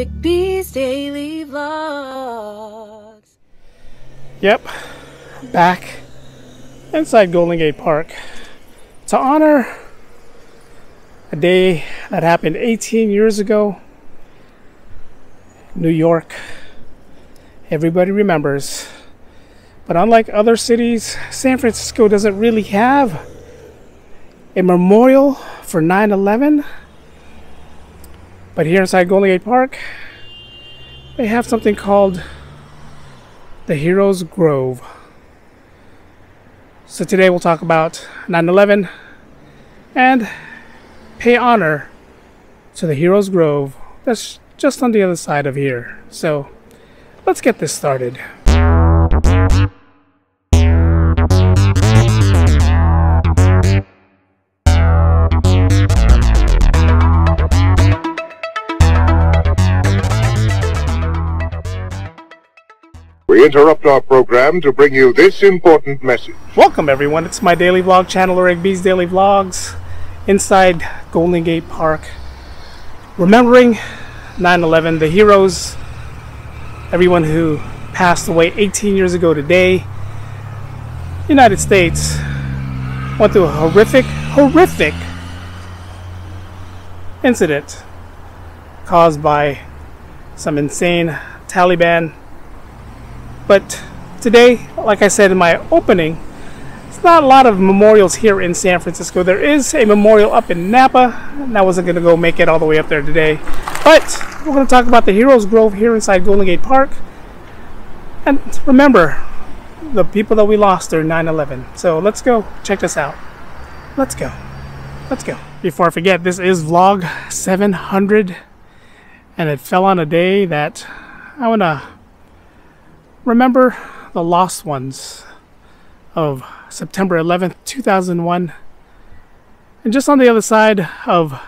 Eric B's Daily Vlogs. Yep, back inside Golden Gate Park to honor a day that happened 18 years ago. New York. Everybody remembers. But unlike other cities, San Francisco doesn't really have a memorial for 9 11. But here inside Golden Gate Park, they have something called the Heroes Grove. So today we'll talk about 9 11 and pay honor to the Heroes Grove that's just on the other side of here. So let's get this started. Interrupt our program to bring you this important message. Welcome everyone, it's my daily vlog channel, Eric B's Daily Vlogs, inside Golden Gate Park. Remembering 9-11, the heroes, everyone who passed away 18 years ago today. United States went through a horrific, horrific incident caused by some insane Taliban but today, like I said in my opening, it's not a lot of memorials here in San Francisco. There is a memorial up in Napa, and I wasn't going to go make it all the way up there today. But we're going to talk about the Heroes Grove here inside Golden Gate Park. And remember the people that we lost during 9 11. So let's go check this out. Let's go. Let's go. Before I forget, this is vlog 700, and it fell on a day that I want to remember the lost ones of September 11th, 2001. And just on the other side of,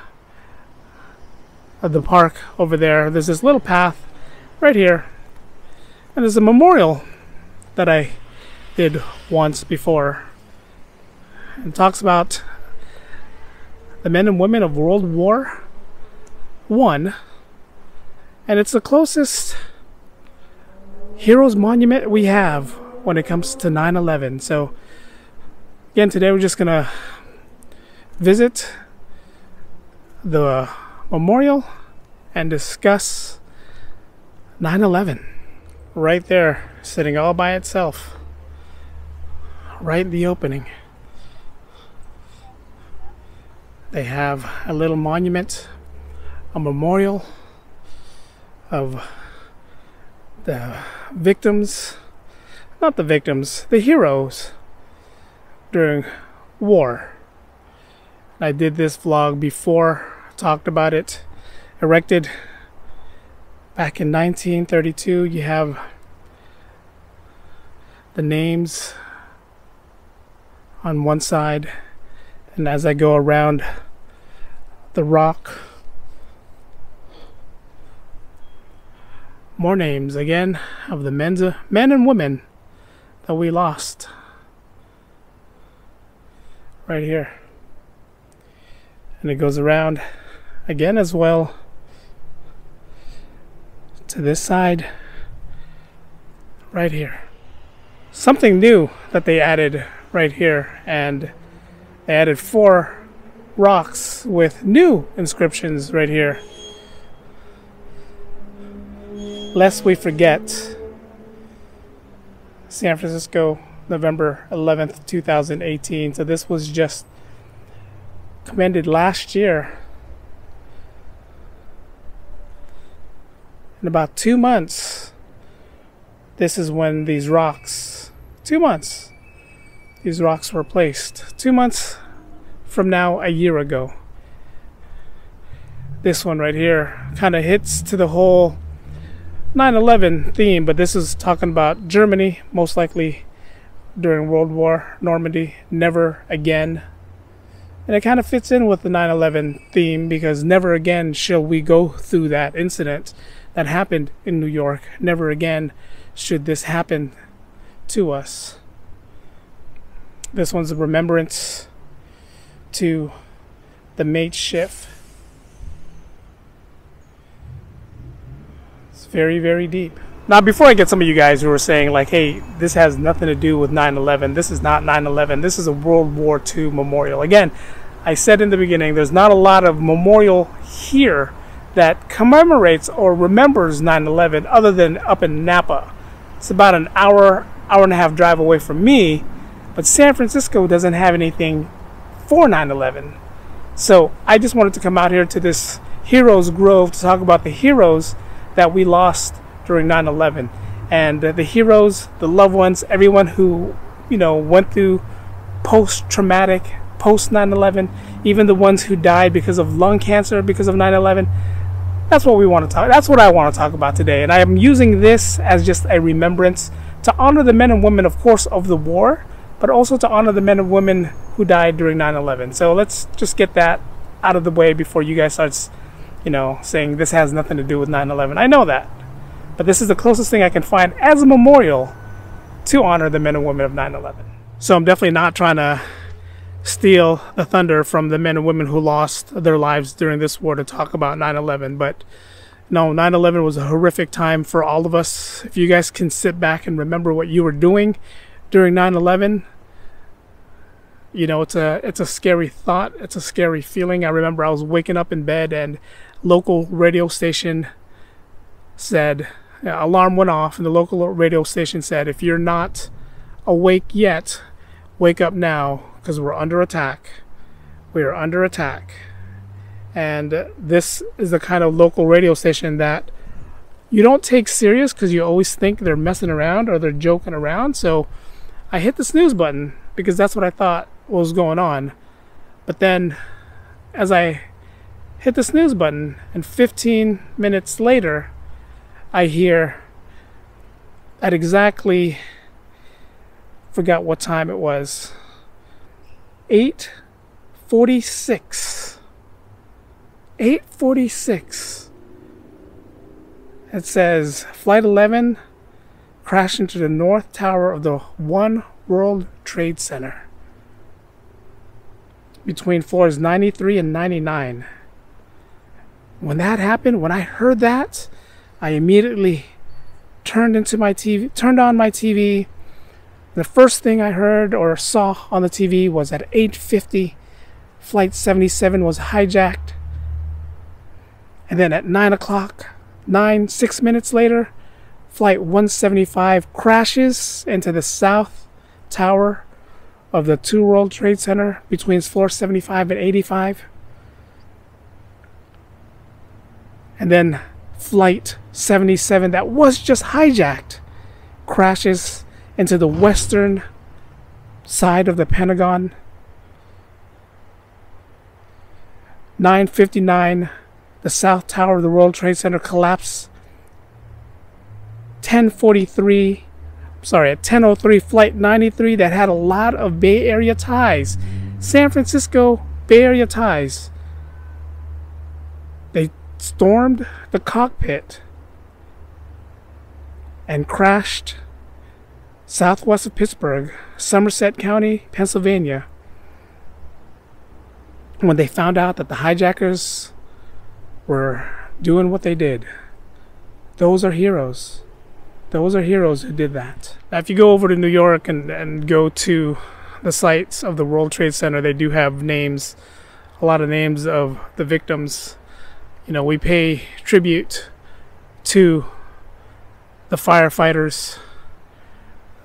of the park over there, there's this little path right here. And there's a memorial that I did once before. And talks about the men and women of World War One. And it's the closest heroes monument we have when it comes to 9-11 so again today we're just gonna visit the memorial and discuss 9-11 right there sitting all by itself right in the opening. They have a little monument a memorial of the victims, not the victims, the heroes during war. I did this vlog before, talked about it, erected back in 1932. You have the names on one side, and as I go around the rock, more names again of the men's, men and women that we lost. Right here. And it goes around again as well to this side. Right here. Something new that they added right here and they added four rocks with new inscriptions right here lest we forget San Francisco, November 11th, 2018. So this was just commended last year. In about two months, this is when these rocks, two months, these rocks were placed. Two months from now, a year ago. This one right here kind of hits to the whole 9/11 theme, but this is talking about Germany, most likely during World War, Normandy, never again. And it kind of fits in with the 9/11 theme because never again shall we go through that incident that happened in New York. Never again should this happen to us. This one's a remembrance to the mateship very, very deep. Now, before I get some of you guys who are saying, like, hey, this has nothing to do with 9 11, this is not 9 11, this is a World War II memorial. Again, I said in the beginning, there's not a lot of memorial here that commemorates or remembers 9 11 other than up in Napa. It's about an hour, hour and a half drive away from me, but San Francisco doesn't have anything for 9 11. So I just wanted to come out here to this Heroes Grove to talk about the heroes that we lost during 9 11. And uh, the heroes, the loved ones, everyone who, you know, went through post traumatic, post 9 11, even the ones who died because of lung cancer because of 9 11. That's what we want to talk. That's what I want to talk about today. And I am using this as just a remembrance to honor the men and women, of course, of the war, but also to honor the men and women who died during 9/11. So let's just get that out of the way before you guys start, you know, saying this has nothing to do with 9/11. I know that, but this is the closest thing I can find as a memorial to honor the men and women of 9/11. So I'm definitely not trying to steal the thunder from the men and women who lost their lives during this war to talk about 9/11, but no, 9/11 was a horrific time for all of us. If you guys can sit back and remember what you were doing during 9/11, you know it's a it's a scary thought. It's a scary feeling. I remember I was waking up in bed and local radio station said alarm went off and the local radio station said if you're not awake yet, wake up now because we're under attack. We are under attack. And this is the kind of local radio station that you don't take serious because you always think they're messing around or they're joking around. So I hit the snooze button because that's what I thought was going on. But then as I hit the snooze button and 15 minutes later I hear at exactly forgot what time it was. 846 846 it says flight 11 crashed into the north tower of the one world trade center. Between floors 93 and 99 when that happened when i heard that i immediately turned into my tv turned on my tv the first thing I heard or saw on the TV was at 8:50 flight 77 was hijacked. And then at 9 o'clock, 9, 6 minutes later, flight 175 crashes into the south tower of the Two World Trade Center between floor 75 and 85. And then flight 77 that was just hijacked crashes into the western side of the Pentagon. 959, the south tower of the World Trade Center collapsed. 1043, sorry, at 1003, Flight 93 that had a lot of Bay Area ties. San Francisco Bay Area ties. They stormed the cockpit and crashed southwest of Pittsburgh, Somerset County, Pennsylvania, when they found out that the hijackers were doing what they did. Those are heroes. Those are heroes who did that. Now, if you go over to New York and, and go to the sites of the World Trade Center, they do have names, a lot of names of the victims. You know, we pay tribute to the firefighters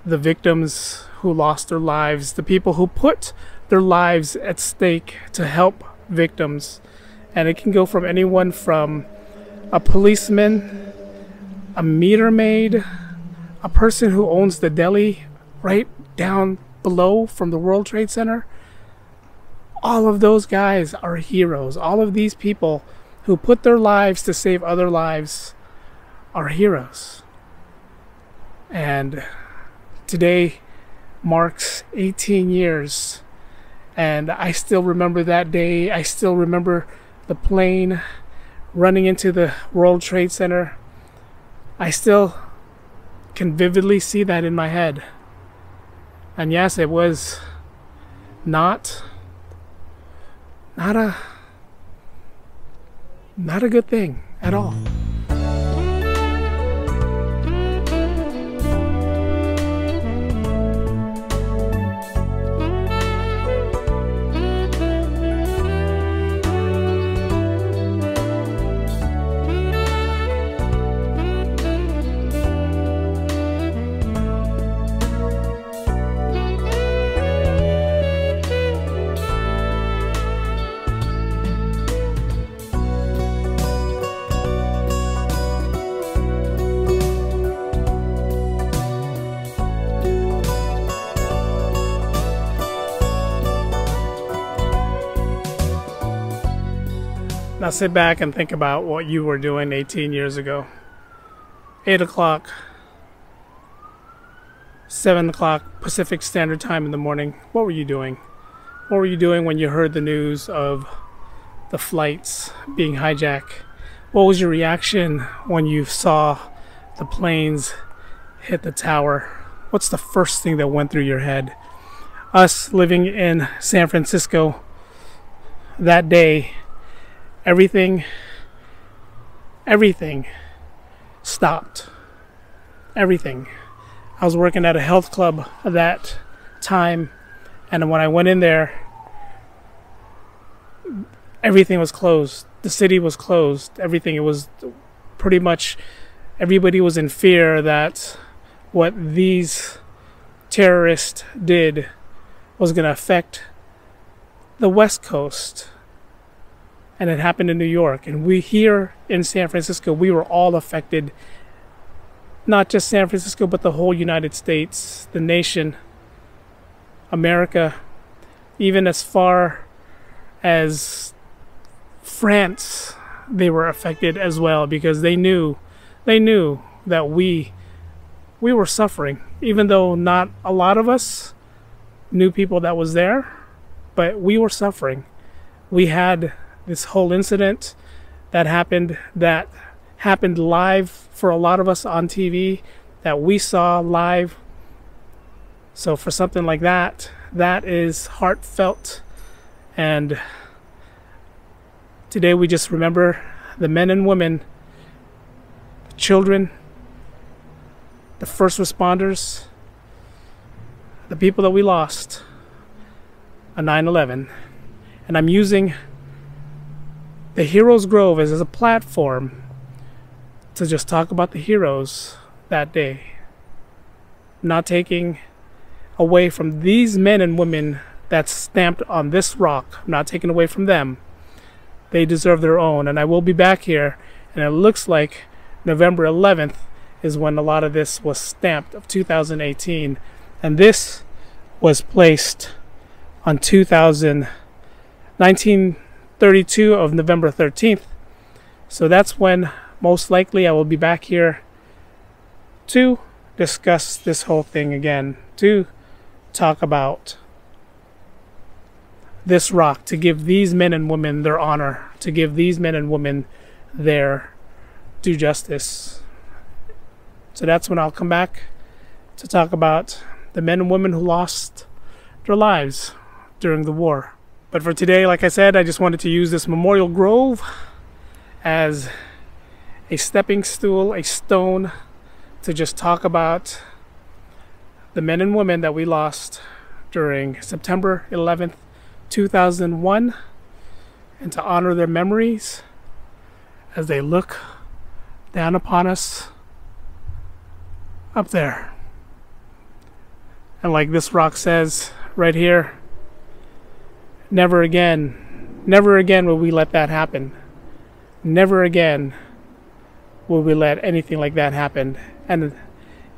the victims who lost their lives, the people who put their lives at stake to help victims. And it can go from anyone from a policeman, a meter maid, a person who owns the deli right down below from the World Trade Center. All of those guys are heroes. All of these people who put their lives to save other lives are heroes. And today marks 18 years and I still remember that day. I still remember the plane running into the World Trade Center. I still can vividly see that in my head. And yes, it was not not a not a good thing at all. Now sit back and think about what you were doing 18 years ago. 8 o'clock, 7 o'clock Pacific Standard Time in the morning. What were you doing? What were you doing when you heard the news of the flights being hijacked? What was your reaction when you saw the planes hit the tower? What's the first thing that went through your head? Us living in San Francisco that day, everything, everything stopped. Everything. I was working at a health club at that time, and when I went in there, everything was closed. The city was closed. Everything. It was pretty much everybody was in fear that what these terrorists did was going to affect the West Coast. And it happened in New York. And we here in San Francisco, we were all affected. Not just San Francisco, but the whole United States, the nation, America, even as far as France, they were affected as well because they knew, they knew that we, we were suffering, even though not a lot of us knew people that was there, but we were suffering. We had this whole incident that happened that happened live for a lot of us on TV that we saw live. So for something like that, that is heartfelt and today we just remember the men and women, the children, the first responders, the people that we lost on 9 11. And I'm using the Heroes Grove is, a platform to just talk about the heroes that day. Not taking away from these men and women that's stamped on this rock, I'm not taking away from them. They deserve their own. And I will be back here, and it looks like November 11th is when a lot of this was stamped of 2018. And this was placed on 2000, 1932 of November 13th. So that's when most likely I will be back here to discuss this whole thing again, to talk about this rock, to give these men and women their honor, to give these men and women their due justice. So that's when I'll come back to talk about the men and women who lost their lives during the war. But for today, like I said, I just wanted to use this Memorial Grove as a stepping stool, a stone to just talk about the men and women that we lost during September 11th, 2001, and to honor their memories as they look down upon us up there. And like this rock says right here, never again, never again will we let that happen. Never again will we let anything like that happen. And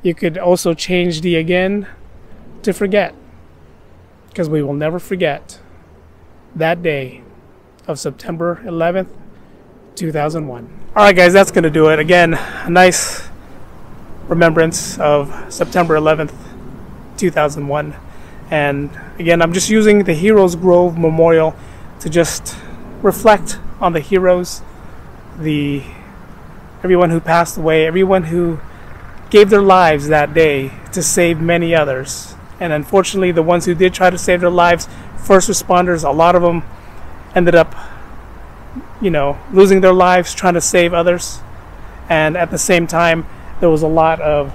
you could also change the again to forget. Because we will never forget that day of September 11th, 2001. All right, guys, that's going to do it. Again, a nice remembrance of September 11th, 2001. And again, I'm just using the Heroes Grove Memorial to just reflect on the heroes, the everyone who passed away, everyone who gave their lives that day to save many others. And unfortunately, the ones who did try to save their lives, first responders, a lot of them ended up, you know, losing their lives trying to save others. And at the same time, there was a lot of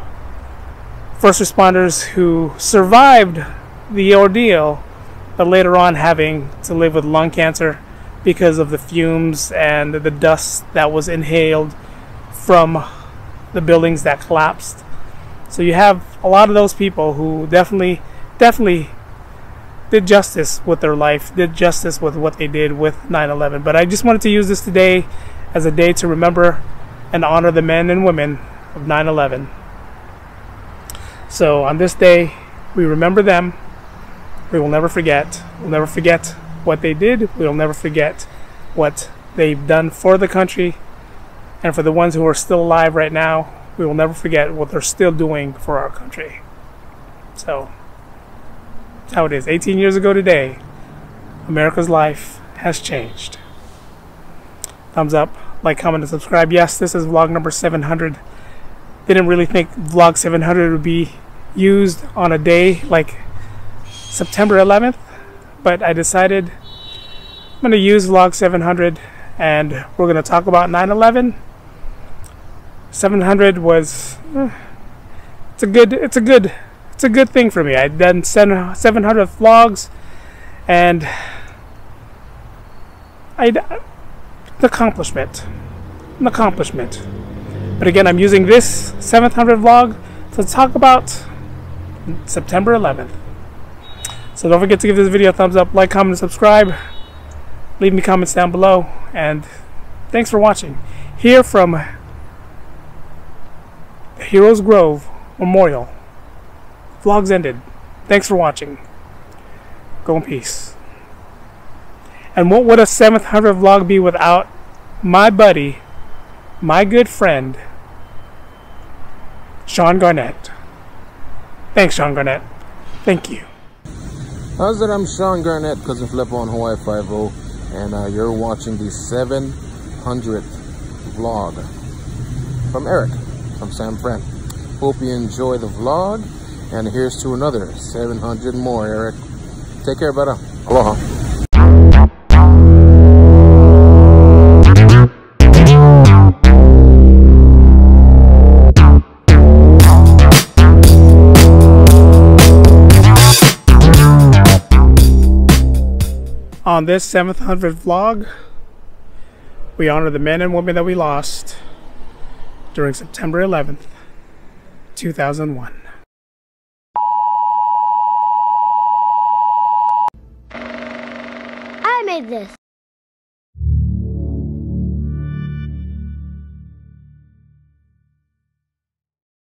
first responders who survived the ordeal, but later on having to live with lung cancer because of the fumes and the dust that was inhaled from the buildings that collapsed. So you have a lot of those people who definitely, definitely did justice with their life, did justice with what they did with 9 11. But I just wanted to use this today as a day to remember and honor the men and women of 9 11. So on this day, we remember them. We will never forget. We'll never forget what they did. We will never forget what they've done for the country and for the ones who are still alive right now. We will never forget what they're still doing for our country. So, that's how it is. 18 years ago today, America's life has changed. Thumbs up, like, comment, and subscribe. Yes, this is vlog number 700. Didn't really think vlog 700 would be used on a day like September 11th, but I decided I'm going to use vlog 700 and we're going to talk about 9/11. 700 was eh, it's a good it's a good it's a good thing for me. I've done 700 vlogs and I the accomplishment an accomplishment. But again, I'm using this 700 vlog to talk about September 11th. So don't forget to give this video a thumbs up, like, comment, and subscribe. Leave me comments down below. And thanks for watching. Here from Heroes Grove Memorial. Vlogs ended. Thanks for watching. Go in peace. And what would a 700 vlog be without my buddy, my good friend, Shawn Garnett? Thanks, Shawn Garnett. Thank you. How's it? I'm Shawn Garnett, Cousin Flip on Hawaii 5 and uh, you're watching the 700th vlog from Eric from San Fran. Hope you enjoy the vlog, and here's to another 700 more, Eric. Take care, brother. Aloha. On this 700th vlog, we honor the men and women that we lost during September 11th, 2001. I made this.